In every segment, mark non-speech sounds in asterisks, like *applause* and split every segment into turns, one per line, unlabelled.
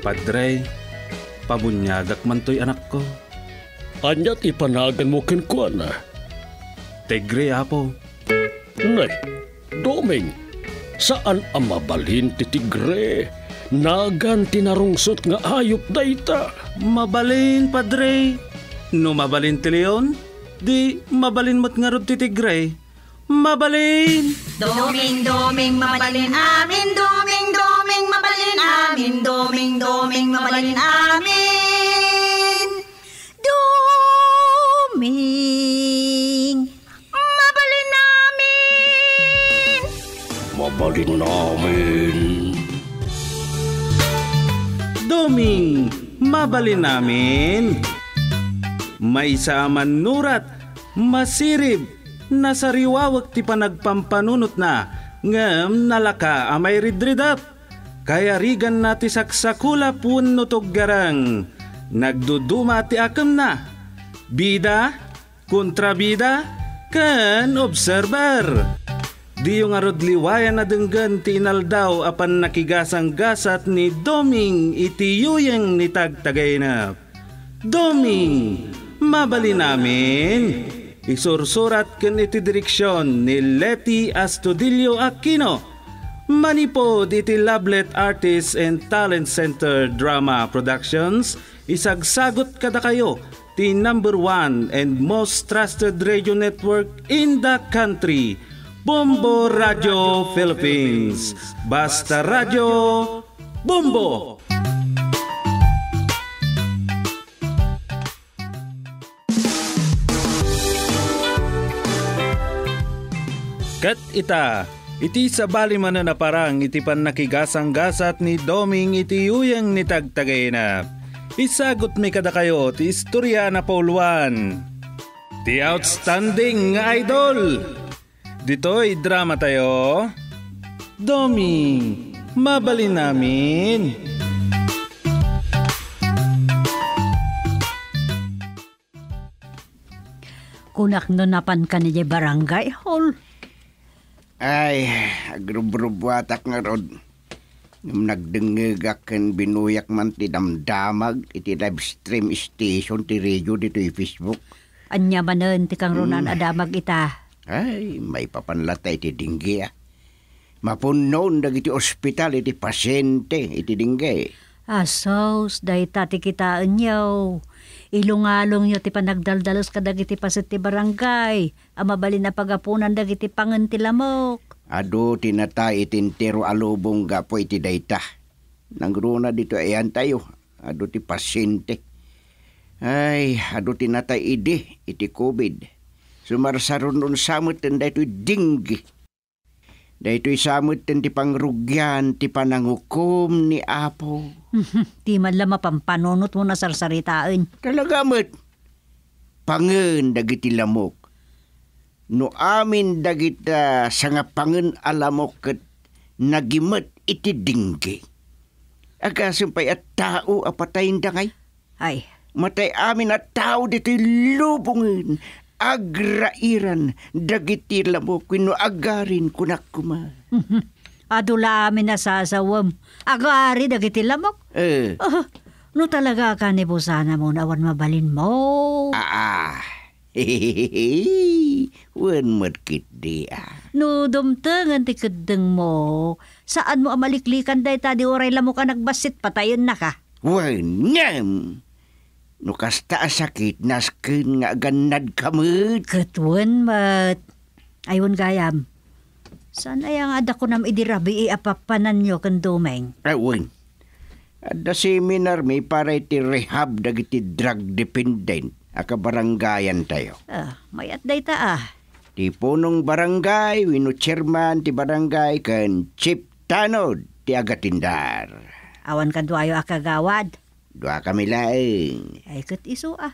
Padre, pabunyagak man to'y anak ko.
Anyat ipanagan mo kin ko na.
Tigre, apo.
Nay, Doming, saan ang mabalhin ti tigre? Nagan tinarungsot nga ayop dayta.
Mabalin, padre. No mabalin ti leon, di mabalin mo't nga rod ti tigre. Mabalin!
Doming, doming, mabalin amin, doming, mabalin amin, doming, doming, mabalin amin. Doming, mabalin amin.
Mabalin namin.
Doming, mabalin namin. May saaman nurat, masirib, nasariwawag ti panagpampanunot na, ngem nalaka amay ridridat. Kaya rigan na ti saksakula pun nutog garang, nagduduma ti akam na. Bida, kontrabida, kan observer. Di yung arod liwayan na denggan ti inaldaw apan nakigasang gasat ni Doming iti yuyeng ni tagtagay na. Doming, mabali namin. Isursurat ken iti direksyon ni Leti Astudillo Aquino. Manipod iti Lablet Artists and Talent Center Drama Productions. Isagsagot kada kayo ti number one and most trusted radio network in the country. Bombo Radio Philippines. Basta Radio Bombo! Kat ita, iti sa bali man na parang iti pan nakigasang gasat ni Doming iti uyang ni tagtagay na. Isagot mi kada kayo ti istorya na pauluan. Ti outstanding idol. Dito'y drama tayo. Doming, mabalin namin.
Kunak no napan ka barangay hall.
Ay, agrub-rubwatak nga rod. Nung nagdengegak kan binuyak man ti damdamag iti live stream station ti radio dito Facebook.
Anya manen ti kang runan adamag ita.
Ay, may papanlatay ti dinggi ah. Mapunon dagiti ospital iti pasyente iti dinggi.
Asos, dahi tati kitaan yaw. Ilungalong yo ti panagdaldalos kadag iti pasit ti barangay. Amabali na pagapunan dagiti pangen ti lamok.
Ado tinatay itintero alubong gapo iti dayta. Nangruna dito ayan tayo. Ado ti pasyente. Ay, ado tinatay idi iti COVID. Sumarsaron nun samot ten daytoy dinggi. Daytoy samot ti pangrugyan ti panangukom ni Apo. *laughs*
Di man lang mapampanunot mo na sarsaritaan.
Talaga met. Pangen dagiti lamok. No amin dagita sa nga pangen alamok ket nagimet iti dinggi. Agasumpay at tao apatayin dangay.
Ay,
Matay amin at tao dito'y lubungin. Agrairan dagiti lamok kuno agarin kunak kuma. *laughs*
adula amin na sasawam. Agari dagiti lamok.
Eh,
Ah, no talaga ka ni sana mo nawan mabalin mo.
ah, hehehe, *laughs* wan matkit di ah.
No dumtengan ti kedeng mo. Saan mo amaliklikan day tadi oray lamo ka nagbasit patayon na ka.
Wan ngam. No kasta sakit nasken nga ganad kamut.
Katwan mat. Ayun gayam. Saan ay ang ada ko nam idirabi iapapanan nyo kan dumeng?
Awan. At the seminar may para iti rehab dagiti drug dependent aka barangayan tayo.
Ah, mayat day ta ah.
Ti punong barangay, wino chairman ti barangay, kan chief tanod ti agatindar.
Awan kan ayo akagawad.
Dua kami laeng.
Ay kat iso ah.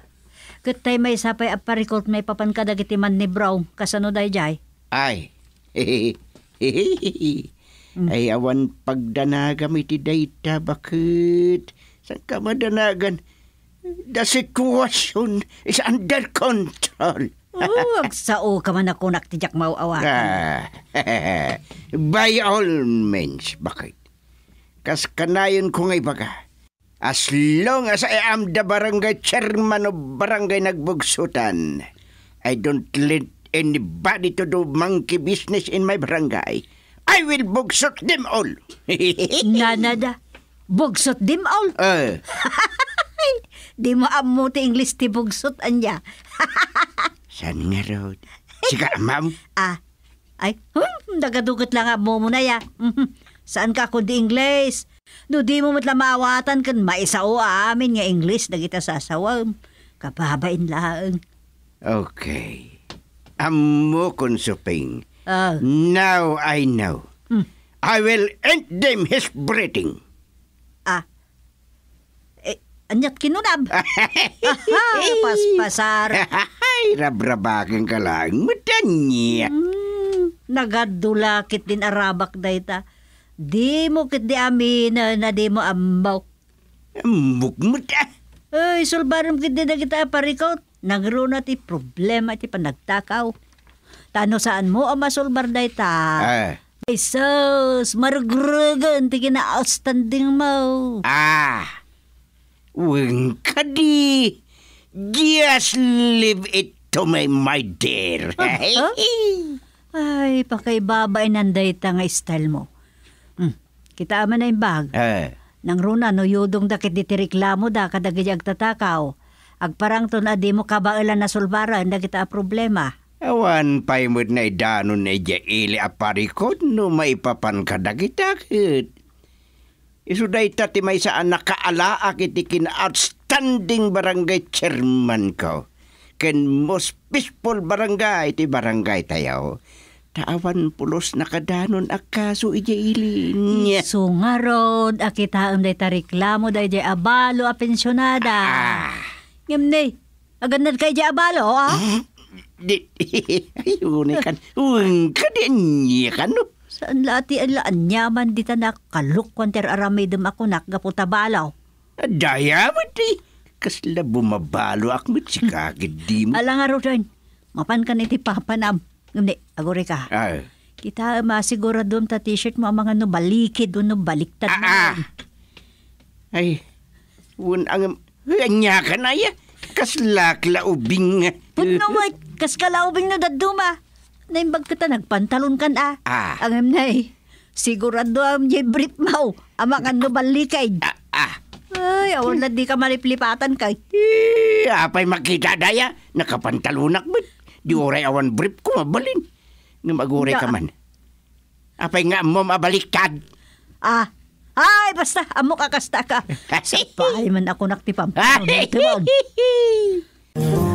Kat tay may sapay aparikot may papan ka dagiti man ni Brown kasano day jay.
Ay, *laughs* *laughs* Ay, awan pagdanagam iti dayta, bakit? Saan ka madanagan? The situation is under control.
Oh, *laughs* agsao ka man ako naktijak mauawa.
Ah, *laughs* by all means, bakit? Kas kanayon ko ngay baga, As long as I am the barangay chairman of barangay nagbugsutan, I don't let anybody to do monkey business in my barangay. I will bugsot them all. *laughs*
Nanada. Bugsot dim all.
uh, *laughs*
Di mo amo ti English ti bugsot anya. *laughs*
saan nga road? Sika, ma'am.
Ah, ay, hmm, nagadugot lang amo mo na ya. Mhm. Saan ka kundi English? No di mo matla maawatan kan maisao amin nga English na kita sasawam. Kapabain lang.
Okay. Amo konsuping.
Ah,
Now I know.
Hmm.
I will end them his breeding.
ah. Eh, anyat kinunab. *laughs* Aha, paspasar.
Ay, rabrabakan ka lang. Matanya.
Hmm, nagadulakit din arabak dayta. Di mo kit di amin na, di mo ambaw.
Mukmut ah.
Ay, sulbaram kit di na kita parikot. Nagro na ti problema ti panagtakaw. Tano saan mo ang masulbar dayta?
Ah.
Ay, sus, marugrugan ti kina outstanding mo.
Ah. Weng kadi. Just leave it to my my dear. *laughs*
huh? Ay, pakaibabay nanday ta nga style mo. Hmm, kita man na yung bag.
Ah.
Nang runa no yudong dakit di ti reklamo da kadagiti agtatakaw. Agparang to na di mo kabailan na sulbaran da kita problema.
Awan pa'y mo't na idanon na ili aparikot no maipapan ka dagitakit. Isuday tati may saan nakaalaak iti kin outstanding barangay chairman ko. Ken most peaceful barangay ti barangay tayo. Taawan pulos nakadanon akaso iti ili niya.
So nga rod, akitaam day ta reklamo day abalo a pensyonada.
Ah.
Ngimni, agandad kay jay abalo, ah?
Di, *laughs* ayun kan. Uwang ka din niya kan no.
Saan lati ala anyaman dita na kalukwan ter aramidem ako nakgaputa balaw.
Daya mo di. Kasla bumabalo ak mo si kagid di mo.
Ala nga ron, mapan ka ni ti papanam. Ngimni, agore ka.
Ah.
Kita masigurado ta t-shirt mo ang mga no balikid o no baliktad
Ah,
na.
ah. Ay, un ang anya ka na ya. Kasla klaubing.
Puno mo, kas kalaubing na daduma. Naimbag kita nagpantalon kan ah.
Ah.
Ang na eh. Sigurado am jay brief mau. Ang mga no balikid.
Ah, ah.
Ay, awan na di ka maliplipatan kay.
Eh, apay makita daya. Nakapantalunak mo. Di oray awan brief ko mabalin. Nga maguray ka
Da-
man. Apay nga mo mabaliktad.
Ah, ay, basta, amo kakasta ka. Sa *laughs* bahay man ako naktipam. *laughs* Ano, *laughs*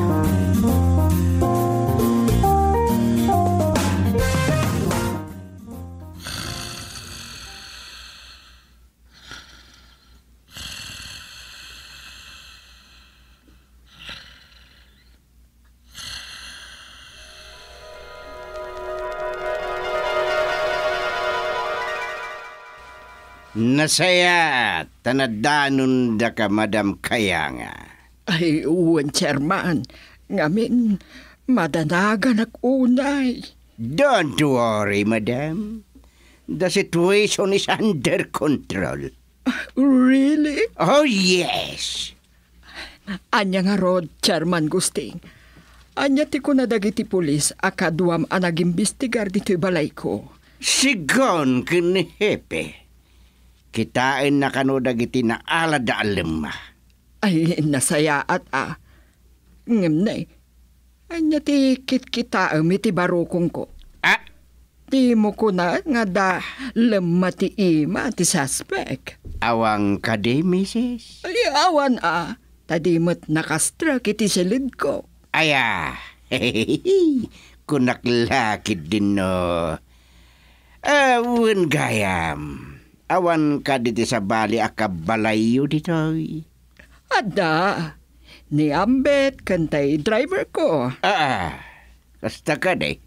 Nasaya, tanadanon da ka, Madam Kayanga.
Ay, uwan, chairman. Ngamin, madanagan ak unay.
Don't worry, Madam. The situation is under control.
Really?
Oh, yes.
Anya nga rod, chairman Gusting. Anya ti ko na dagiti pulis akaduam ang nag-imbestigar dito'y balay ko.
Sigon kin hepe. Kitain na kano dagiti na alada alemma.
Ay, nasaya at ah. Ngem na eh. Anya ti kit-kita iti barukong ko.
Ah,
Di mo ko na nga da lemma ti ima ti suspect.
awang kade, misis?
Ay, awan ah. Tadimot nakastrak iti silid ko.
Aya, *laughs* kunaklakid din no. Awan gayam. Awan ka diti sa bali akabalayo dito.
Ada, ni Ambet kantay driver ko.
Ah, kasta ka de.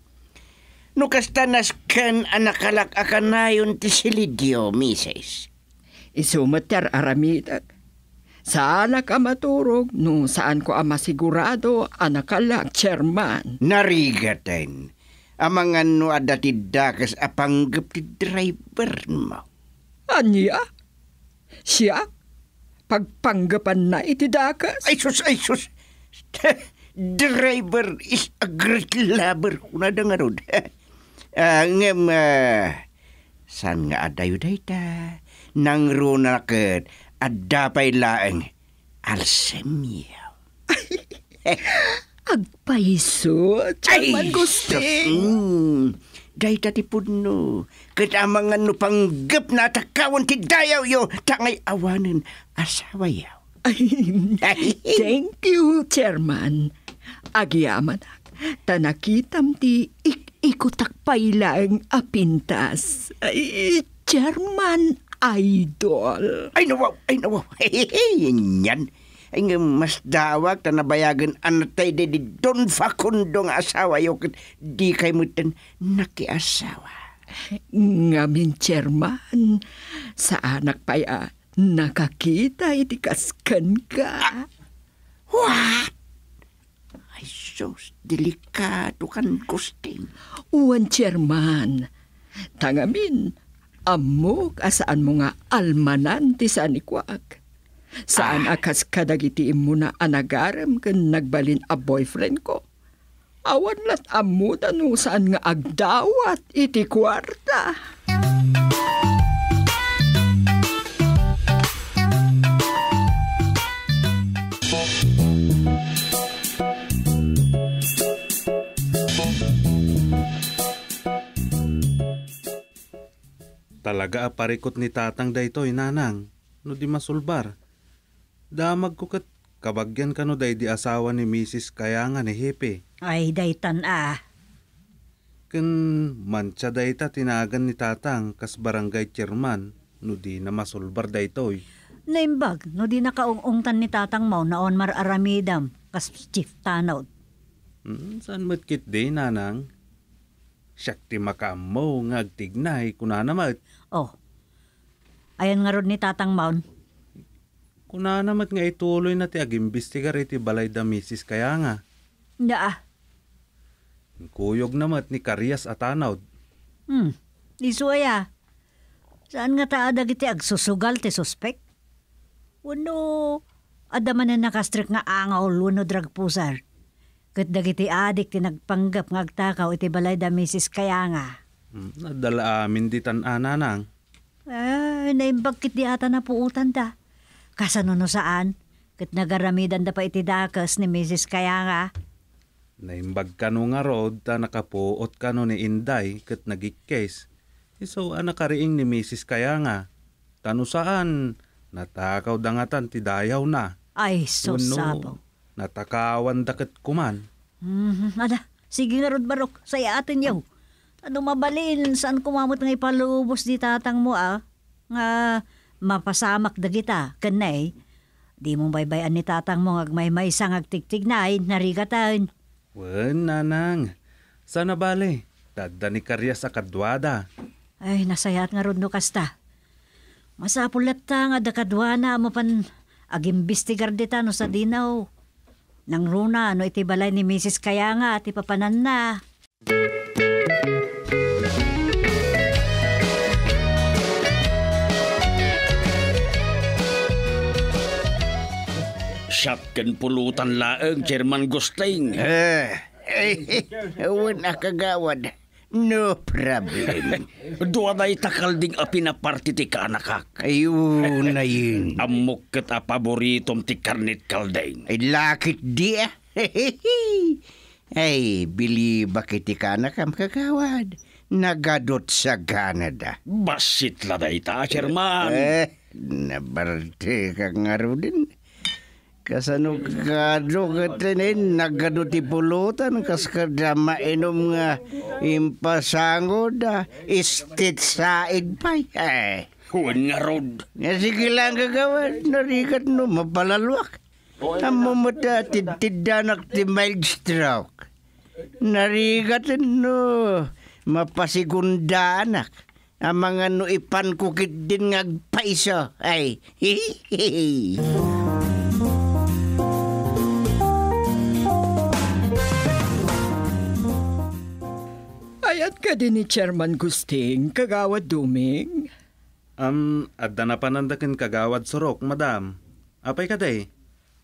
No kasta naskan anakalak akanayon ti silidyo, misis.
Isumater aramidak. Saan ka maturog no saan ko ang masigurado anakalak chairman.
Narigatan. Amangan no adati dakas apanggap ti driver mo.
Anya? Siya? pagpanggapan na iti dakas.
Ay sus, ay sus. *laughs* Driver is a great lover. Una da nga rod. Ah, *laughs* ngem, ah, saan nga adayo dayta? Nang runa ket adapay laeng alsemia. *laughs*
Agpaiso, Chairman Gusting.
Mm, dayta ti pudno. Ket amangan no panggap na takawan ti dayaw yo. Tangay awanen asawa yaw. *laughs*
Thank you, Chairman. Agyaman ak. Tanakitam ti ik ikutakpay lang apintas. Ay, Chairman Idol.
Ay nawaw, ay nawaw. *laughs* Yan. Ay nga mas dawag ta nabayagan anatay de di Don Facundo nga asawa yo di kay mutan nakiasawa.
Ngamin, Chairman. Sa anak pa ya, nakakita iti kaskan ka.
What? Ay sus, delikado kan kusting.
Uwan, Chairman. Tangamin, amok asaan mo nga almanan ti sanikwak. Saan akas kadagiti mo na anagaram kan nagbalin a boyfriend ko. Awan lat amuda no saan nga agdawat iti kwarta.
Talaga aparikot ni tatang daytoy nanang, no di masulbar. Damag ko kat kabagyan ka no day di asawa ni Mrs. Kaya nga ni Hepe.
Ay, daytan ah.
Ken mancha dayta tinagan ni tatang kas barangay chairman no di na masulbar daytoy.
Naimbag, no di nakaungungtan ni tatang mo naon mararamidam, kas chief tanaw.
Hmm, saan mat kit day nanang? Siyak ti makamo nga agtignay kuna namat.
Oh, ayan nga ni tatang maun.
Kuna namat nga ituloy na ti agimbistigar iti balay da Mrs. Kaya nga.
Da ah.
Kuyog namat ni Karias at Anawd.
Hmm, isuaya. Saan nga ta adag iti agsusugal ti suspek? Wano, adaman na nakastrik nga angaw luno drag pusar. Kat dagiti adik ti nagpanggap nga agtakaw iti balay da misis kaya nga.
Hmm, Nadala amin di tan ananang.
Ay, naimbag kit di ata na puutan da. Kasano no saan? Kat nagaramidan da pa iti dakas ni misis kaya nga.
Naimbag ka no nga rod ta nakapuot ka no ni Inday kat nagikes. Iso anak kariing ni Mrs. Kaya nga. Tano saan? Natakaw dangatan ti dayaw na.
Ay, so
Uno,
sabaw.
Natakawan dakat kuman.
Mhm, ada, sige nga rod barok, saya atin yaw. Ano mabalin, saan kumamot nga ipalubos di tatang mo ah? Nga mapasamak da kita, kanay. Di mo baybayan ni tatang mo ngag may may isang agtigtignay, narigatan.
Wen, nanang. Sana bale. Dadda ni Karya sa kadwada.
Ay, nasayat nga rod no kasta. Masapulat ta nga da kadwana mo pan agimbistigar dita no sa dinaw. Nang runa, no iti balay ni Mrs. Kaya nga, ati papanan na.
Shotgun pulutan laeng, Chairman Gusting.
Ah, ay, wala kagawad. No problem.
Duwa na itakal ding a pinaparti ti kanakak.
Ayun na yun.
Amok kat a paboritom ti karnit kaldeng.
Ay lakit di ah. Ay, bili bakit ka na kam kagawad. Nagadot sa Canada.
Basit la dayta, Chairman.
Eh, nabarte ka nga ro din. Kasano kado katinin, nagado ti pulutan, kas kada mainom nga impasango da, istit saig pa. Eh,
Huwag nga rod.
nga sige lang kagawad, narikat no, mapalalwak. Amo mo ta, titidanak ti mild stroke. Narikat no, mapasigundaanak. Ang mga no ipan kukit din ngagpaiso. Ay, *laughs* hihihi.
Ayat ka din ni Chairman Gusting, kagawad duming.
Um, adda na panandakin kagawad surok, madam. Apay ka day?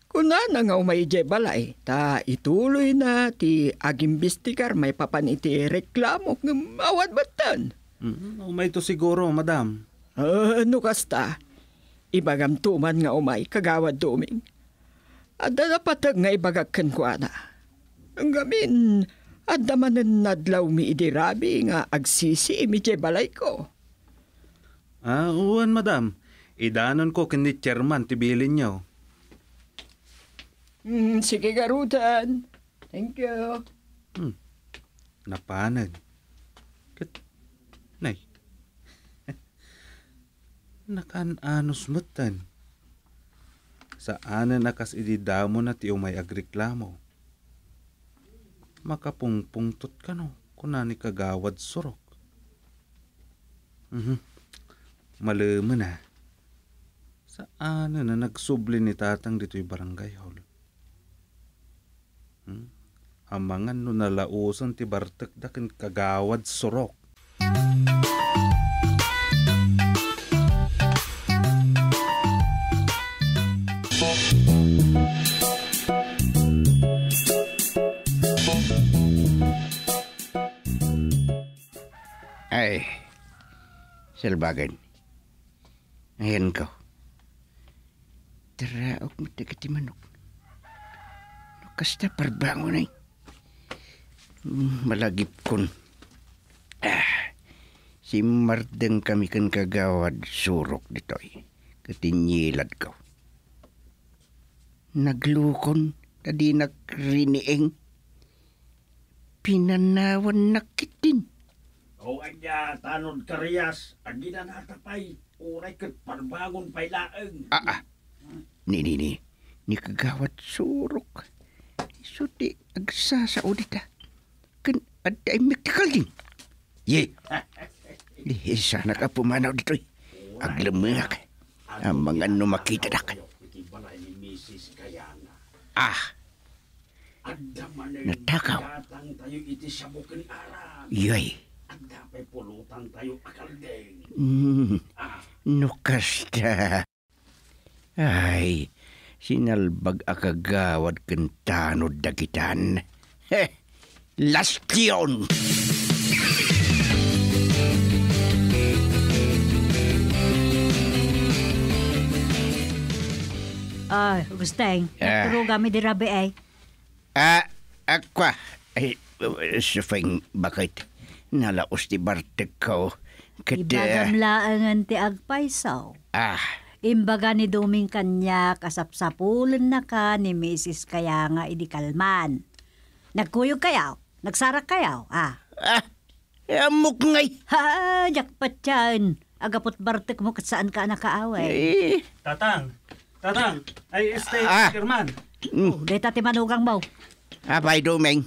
Kuna na nga umay balay, ta ituloy na ti agimbistikar may papan iti reklamo ng awad batan.
Hmm, umay to siguro, madam.
Ano kasta? Ibagam tuman nga umay kagawad duming. At napatag nga ibagagkan ko ana. Ang gamin, at damanan nadlaw mi idirabi nga agsisi imi balay ko.
Ah, uwan, madam. Idanon ko kini chairman tibilin niyo.
Hmm, sige garutan. Thank you.
Napanag. Kat... Nay. *laughs* Nakan-anos matan. Sa ana nakas ididamo na ti umay agreklamo. Makapungpungtot ka no, kunani kagawad surok. Mhm. Malama na. Sa ana na nagsubli ni tatang dito'y barangay hall. Hmm? Amangan no nalausan ti bartek dakin kagawad surok.
Ay, salbagan. Ayan ko. Taraok mo tagati manok. Kasta parbango na Malagip kon. Ah, si Mardeng kami kan kagawad surok ditoy. Katinyilad ko. Naglukon, tadi nakriniing. Pinanawan nakitin.
O anya tanod karyas, agi na natapay. Uray kat parbangon pay laeng.
Ah, ah. Ni, ni, ni. Ni kagawad surok. Suti, agsa sa audita. Kan, ada ay miktikal din. Ye. *laughs* Di, sana ka pumanaw dito. eh. Aglamag. Ang mga ano makita dak. Ah, Natakaw.
Ara.
yoy.
Adda pa'y pulutan tayo akaldeng.
Hmm,
Ah,
nukasta. Ay, sinalbag akagawad kentanod dagitan. Heh, last yun.
Ay, gusteng.
Ah.
Nagturo kami di rabi ay.
Ah, akwa. Ay, sufeng bakit nalaos ti Bartek ko.
Ibagam
Kada,
laangan ti agpaisaw.
ah,
Imbaga ni Duming kanya kasapsapulan na ka ni Mrs. Kaya nga idi kalman. Nagkuyog kayaw, nagsarak kayaw, ah.
ah, amok ngay.
Ha, jakpat yan. Agapot bartek mo kat saan ka nakaaway.
Eh,
Tatang! Tatang! Ay, este,
Ah.
chairman.
Oh, deta ti manugang mo.
abay dumeng.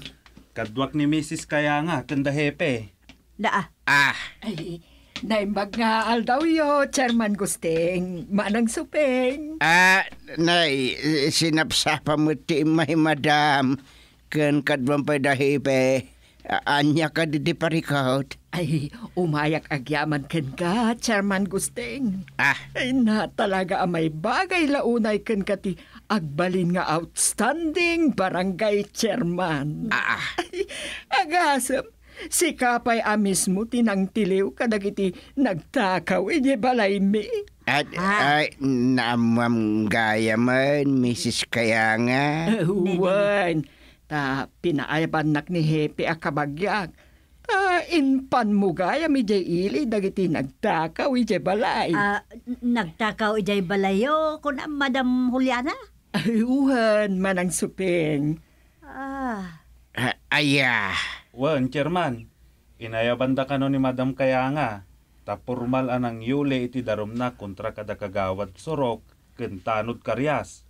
Kadwak ni Mrs. Kaya nga, kanda hepe.
Da, ah.
Ah,
Ay, naimbag nga aldaw yo, Chairman Gusting. Manang supeng.
ah, nay, sinapsapa mo ti may madam. Kan kadwan pa dahipe. Anya ka di di parikaut.
Ay, umayak agyaman ken ka, Chairman Gusting.
Ah,
Ay na talaga may bagay launay ken kati agbalin nga outstanding barangay chairman.
ah,
Ay, agasem, si Kapay amis mo tinang tiliw kadagiti nagtakaw iti balay mi.
At
Ah.
ay, namam gaya man, Mrs. Kaya nga.
Uwan, ta pinaayaban nak ni Hepe a kabagyag. Ta inpan mo gaya mi jay ili dagiti nagtakaw iti balay.
Ah, nagtakaw ijay balayo kun Madam Juliana.
Ay, uwan, manang suping.
Ah,
Ah, Aya.
Wan, chairman. Inayabanda ka no ni Madam Kaya nga. Ta formal anang yule iti darom na kontra kada kagawad surok, kentanod karyas.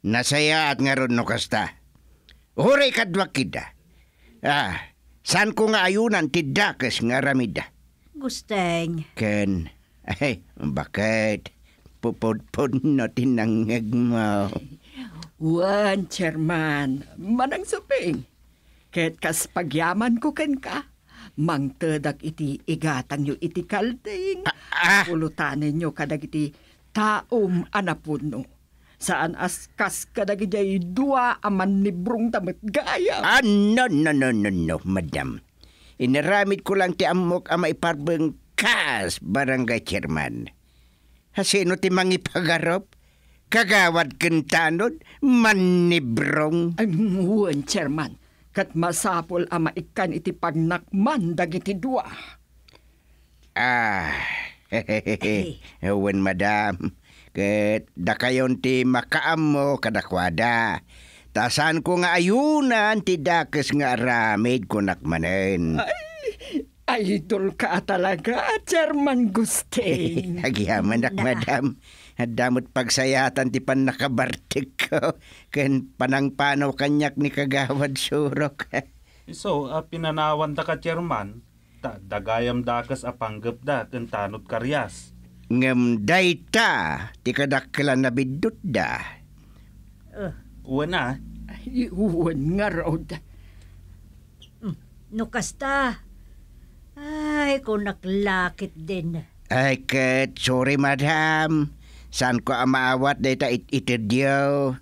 Nasaya at nga ron no kasta. Huray kadwa kida. Ah, saan ko nga ayunan tidakas nga ramida.
gusteng.
Ken, ay, bakit? Pupod-pod no tinangag mo. *laughs*
Uwan, chairman, manang suping. Ket kas pagyaman ko ken ka, mangtedak iti igatang yo iti kalding.
Ah,
Pulutanin nyo kadag iti taom anapuno. Saan askas kadagiti dua aman ni brong tamat gaya.
Ah, no, no, no, no, no, madam. Inaramid ko lang ti amok ang maiparbeng kas barangay chairman. Hasino ti mangipagarop? Kagawad kentanod, manibrong.
Ay muwan, chairman. Kat masapol ama ikan iti pagnakman dagiti dua.
Ah, *laughs* Ewan madam. Ket da kayon ti makaam mo kadakwada. Tasan ko nga ayunan ti dakes nga aramid ko nakmanen.
Idol ka talaga, chairman Gusting. *laughs*
Agyaman nak madam. Damot pagsayatan ti pan nakabartik ko. *laughs* Ken panangpanaw kanyak ni kagawad surok. *laughs*
So, uh, pinanawan da ka chairman, ta dagayam dakas apanggap da ken tanod karyas.
Ngem dayta ti kadakkelan na bidut da.
Uwan na,
Ay, uwan nga raw. da.
No kasta. Ay, kung naklakit din.
Ay ket sorry madam. San ko ang maawat dayta it itedyo.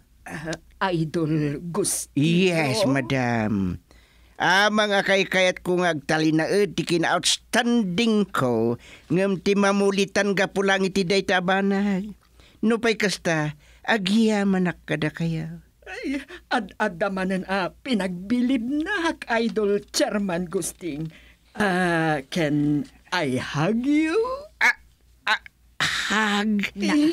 Idol Gusting.
Yes, madam. Ah, mga kay-kayat ko nga agtalinaed ti kin-outstanding ko ngem ti mamulitan ga pulang iti dayta banay. No pay kasta, agyaman nak kada kaya.
Ay, ad-adamanan a pinagbilib na hak Idol Chairman Gusting. Ah, can I hug you?
Ah, ah, hag.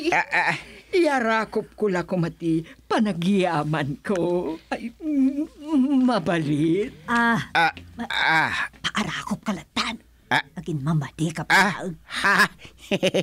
Ah, ah,
Iarakop ko la kumati panagyaman ko. Ay, mm, mabalit.
Ah,
ah, ah,
paarakop kalatan.
Ah.
Agin mamadi ka
ah,
pa.
ha. Eh,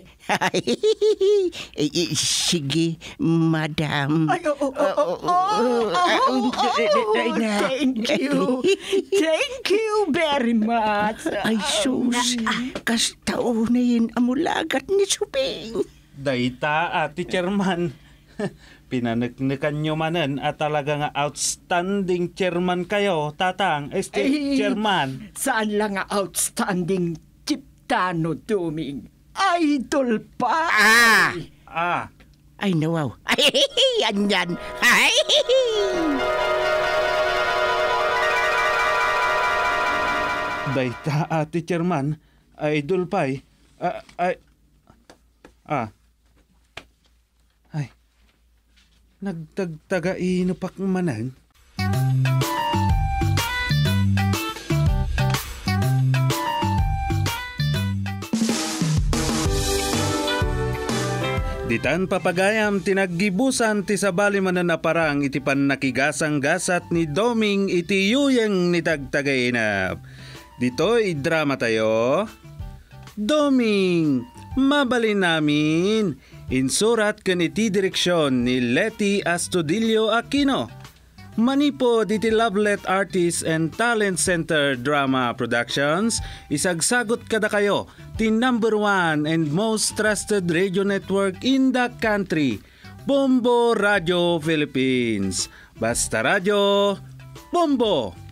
*laughs* eh, Sige, madam.
Ay, oh, oh, oh, oh, oh, oh, oh, *laughs* thank you. *laughs* Thank you very much.
Ay, sus. Kastao na yun amulagat ni Suping.
dayta ati chairman. *laughs* Pinanagnikan nyo manen at talaga nga outstanding chairman kayo, tatang, este
Ay.
chairman.
Saan lang nga outstanding Chiptano Duming? Idol pa!
Ah!
Ah,
Ay, nawaw. *laughs* Ay, yan yan. Ay,
dayta ati chairman, idol pay. Ah, ay, ah, ay, nagtagtaga inupak manan. Ditan papagayam tinaggibusan ti sabali manan na parang iti pan nakigasang gasat ni Doming iti yuyeng ni tagtagainap. Dito drama tayo. Doming, mabalin namin. Insurat kan iti direksyon ni Leti Astudillo Aquino. Manipo diti Lovelet Artists and Talent Center Drama Productions, isagsagot kada kayo, ti number one and most trusted radio network in the country, Bombo Radio Philippines. Basta Radio, Bombo!